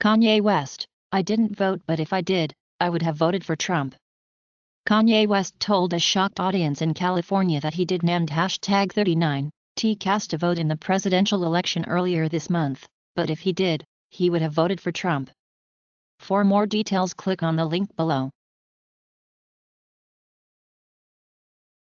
Kanye West, I didn't vote but if I did, I would have voted for Trump. Kanye West told a shocked audience in California that he did named hashtag 39, T cast a vote in the presidential election earlier this month, but if he did, he would have voted for Trump. For more details click on the link below.